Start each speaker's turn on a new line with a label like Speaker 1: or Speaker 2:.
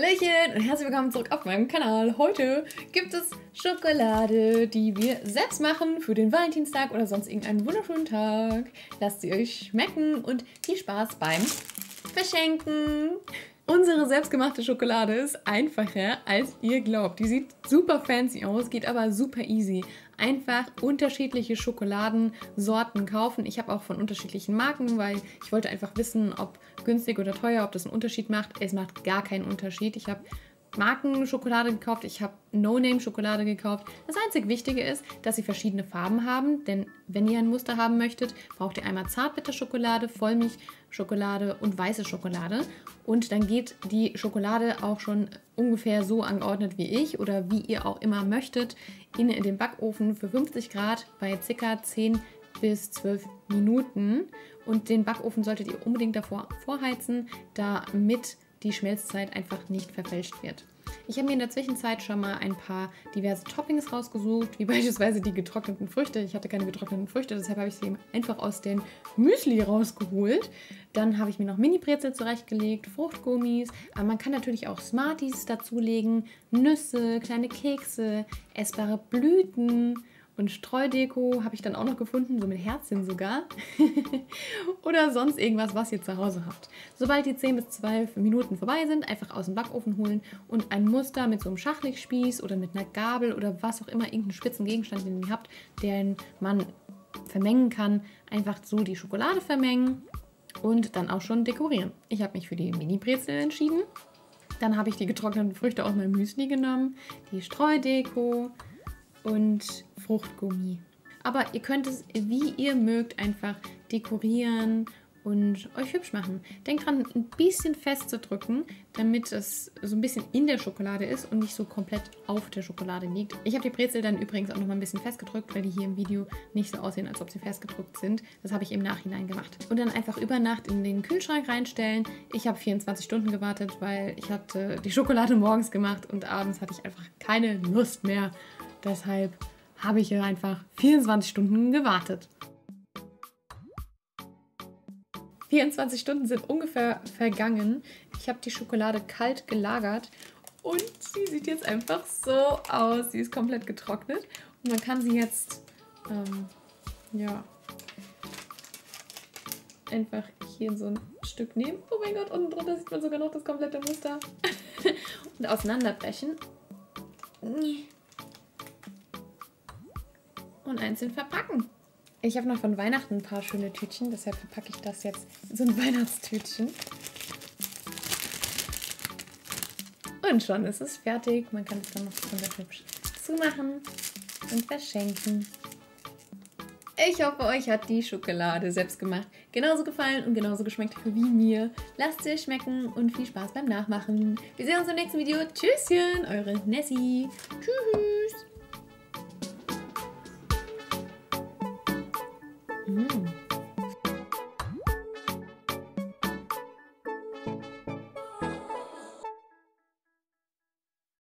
Speaker 1: Hallöchen und herzlich willkommen zurück auf meinem Kanal. Heute gibt es Schokolade, die wir selbst machen für den Valentinstag oder sonst irgendeinen wunderschönen Tag. Lasst sie euch schmecken und viel Spaß beim Verschenken. Unsere selbstgemachte Schokolade ist einfacher, als ihr glaubt. Die sieht super fancy aus, geht aber super easy. Einfach unterschiedliche Schokoladensorten kaufen. Ich habe auch von unterschiedlichen Marken, weil ich wollte einfach wissen, ob günstig oder teuer, ob das einen Unterschied macht. Es macht gar keinen Unterschied. Ich habe Markenschokolade gekauft, ich habe No-Name-Schokolade gekauft. Das einzig Wichtige ist, dass sie verschiedene Farben haben, denn wenn ihr ein Muster haben möchtet, braucht ihr einmal Zartbitterschokolade, Vollmilchschokolade und weiße Schokolade. Und dann geht die Schokolade auch schon ungefähr so angeordnet wie ich oder wie ihr auch immer möchtet in den Backofen für 50 Grad bei ca. 10 bis 12 Minuten. Und den Backofen solltet ihr unbedingt davor vorheizen, damit die Schmelzzeit einfach nicht verfälscht wird. Ich habe mir in der Zwischenzeit schon mal ein paar diverse Toppings rausgesucht, wie beispielsweise die getrockneten Früchte. Ich hatte keine getrockneten Früchte, deshalb habe ich sie einfach aus den Müsli rausgeholt. Dann habe ich mir noch Mini-Brezel zurechtgelegt, Fruchtgummis. Aber man kann natürlich auch Smarties dazulegen, Nüsse, kleine Kekse, essbare Blüten, und Streudeko habe ich dann auch noch gefunden, so mit Herzchen sogar. Oder sonst irgendwas, was ihr zu Hause habt. Sobald die 10 bis 12 Minuten vorbei sind, einfach aus dem Backofen holen und ein Muster mit so einem Schachlichspieß oder mit einer Gabel oder was auch immer, irgendeinen spitzen Gegenstand, den ihr habt, den man vermengen kann, einfach so die Schokolade vermengen und dann auch schon dekorieren. Ich habe mich für die Mini-Brezel entschieden. Dann habe ich die getrockneten Früchte aus meinem Müsli genommen, die Streudeko, und Fruchtgummi. Aber ihr könnt es, wie ihr mögt, einfach dekorieren und euch hübsch machen. Denkt dran, ein bisschen festzudrücken, damit es so ein bisschen in der Schokolade ist und nicht so komplett auf der Schokolade liegt. Ich habe die Brezel dann übrigens auch noch mal ein bisschen festgedrückt, weil die hier im Video nicht so aussehen, als ob sie festgedrückt sind. Das habe ich im Nachhinein gemacht. Und dann einfach über Nacht in den Kühlschrank reinstellen. Ich habe 24 Stunden gewartet, weil ich hatte die Schokolade morgens gemacht und abends hatte ich einfach keine Lust mehr. Deshalb habe ich hier einfach 24 Stunden gewartet. 24 Stunden sind ungefähr vergangen. Ich habe die Schokolade kalt gelagert und sie sieht jetzt einfach so aus. Sie ist komplett getrocknet und man kann sie jetzt, ähm, ja, einfach hier so ein Stück nehmen. Oh mein Gott, unten drunter sieht man sogar noch das komplette Muster. und auseinanderbrechen und einzeln verpacken. Ich habe noch von Weihnachten ein paar schöne Tütchen, deshalb verpacke ich das jetzt in so ein Weihnachtstütchen. Und schon ist es fertig. Man kann es dann noch besonders hübsch zumachen und verschenken. Ich hoffe, euch hat die Schokolade selbst gemacht genauso gefallen und genauso geschmeckt wie mir. Lasst euch schmecken und viel Spaß beim Nachmachen. Wir sehen uns im nächsten Video. Tschüsschen, eure Nessie. Tschüss.